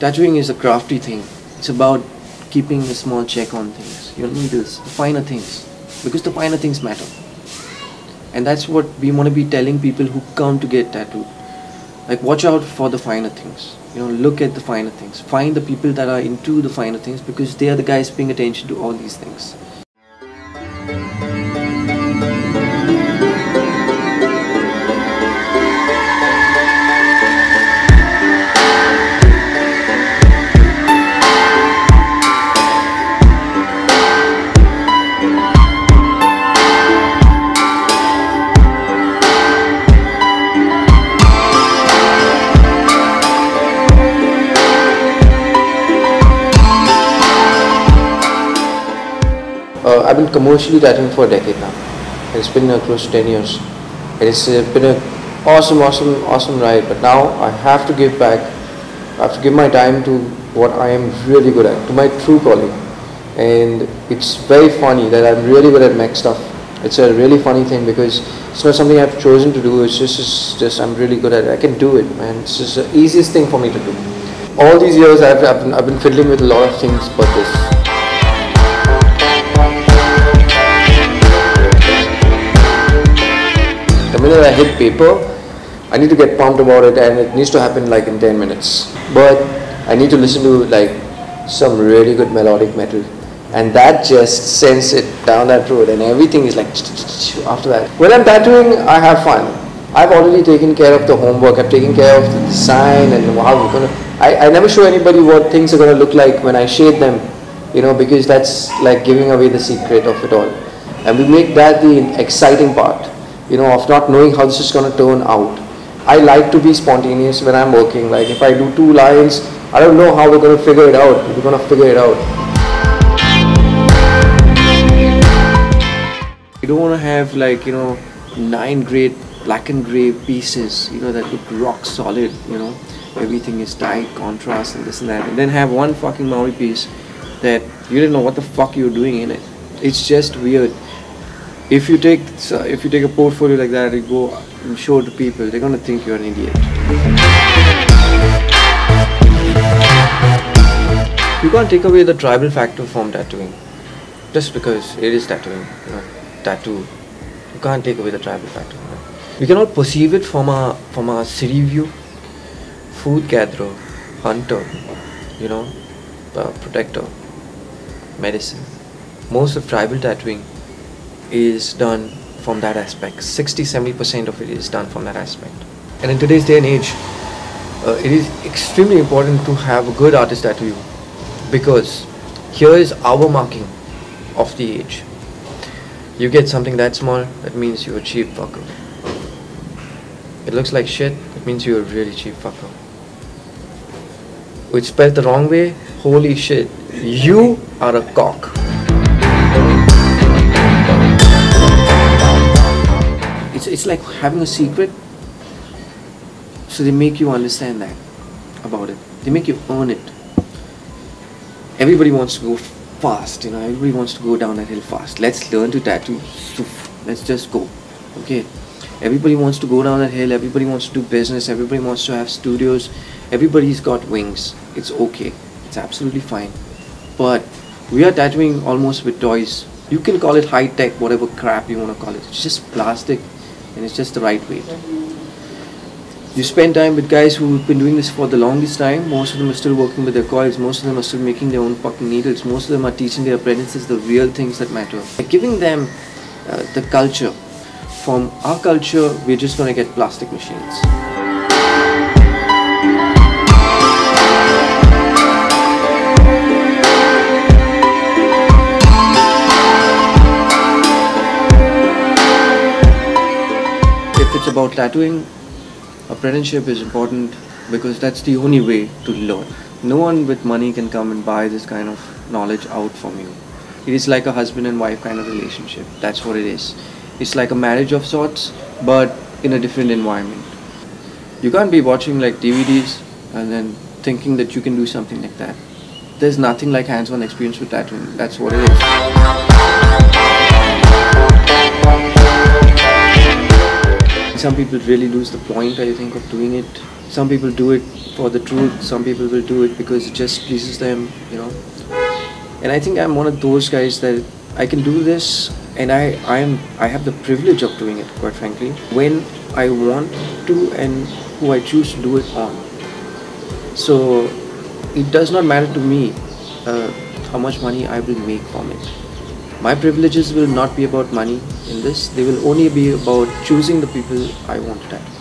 Tattooing is a crafty thing. It's about keeping a small check on things. your need this, the finer things, because the finer things matter. And that's what we want to be telling people who come to get tattooed. Like, watch out for the finer things. You know, look at the finer things. Find the people that are into the finer things because they are the guys paying attention to all these things. I've been commercially writing for a decade now. It's been uh, close to 10 years. It's uh, been an awesome, awesome, awesome ride. But now I have to give back. I have to give my time to what I am really good at, to my true calling. And it's very funny that I'm really good at mech stuff. It's a really funny thing because it's not something I've chosen to do. It's just, it's just I'm really good at it. I can do it, man. It's just the easiest thing for me to do. All these years I've, I've, been, I've been fiddling with a lot of things but this. The minute I hit paper, I need to get pumped about it and it needs to happen like in 10 minutes. But I need to listen to like some really good melodic metal and that just sends it down that road and everything is like after that. When I'm tattooing, I have fun. I've already taken care of the homework, I've taken care of the design and how we're gonna I, I never show anybody what things are gonna look like when I shade them, you know, because that's like giving away the secret of it all. And we make that the exciting part you know, of not knowing how this is going to turn out. I like to be spontaneous when I'm working. Like if I do two lines, I don't know how we're going to figure it out. We're going to figure it out. You don't want to have like, you know, nine great black and gray pieces, you know, that look rock solid, you know. Everything is tight, contrast and this and that. And then have one fucking Maori piece that you didn't know what the fuck you were doing in it. It's just weird if you take if you take a portfolio like that and go and show to people they're going to think you're an idiot. You can't take away the tribal factor from tattooing just because it is tattooing you know, tattoo. You can't take away the tribal factor we cannot perceive it from a from a city view. Food gatherer hunter you know uh, protector medicine. Most of tribal tattooing is done from that aspect. 60 70% of it is done from that aspect. And in today's day and age uh, it is extremely important to have a good artist at you because here is our marking of the age. You get something that small that means you're a cheap fucker. It looks like shit it means you're a really cheap fucker. Which spelled the wrong way holy shit you are a cock it's, like having a secret. So they make you understand that about it. They make you earn it. Everybody wants to go fast you know everybody wants to go down that hill fast. Let's learn to tattoo let's just go okay? Everybody wants to go down that hill everybody wants to do business everybody wants to have studios everybody's got wings. It's okay. It's absolutely fine. But we are tattooing almost with toys. You can call it high tech whatever crap you want to call it. It's just plastic and it's just the right weight. You spend time with guys who've been doing this for the longest time. Most of them are still working with their coils. Most of them are still making their own fucking needles. Most of them are teaching their apprentices the real things that matter. By giving them uh, the culture. From our culture, we're just gonna get plastic machines. About tattooing, apprenticeship is important because that's the only way to learn. No one with money can come and buy this kind of knowledge out from you. It is like a husband and wife kind of relationship. That's what it is. It's like a marriage of sorts, but in a different environment. You can't be watching like DVDs and then thinking that you can do something like that. There's nothing like hands-on experience with tattooing. That's what it is. Some people really lose the point, I think, of doing it. Some people do it for the truth. Some people will do it because it just pleases them you know. And i think i'm one of those guys that i can do this and i i am i have the privilege of doing it quite frankly when i want to and who i choose to do it on. So it does not matter to me uh, how much money i will make from it my privileges will not be about money in this. They will only be about choosing the people i want to touch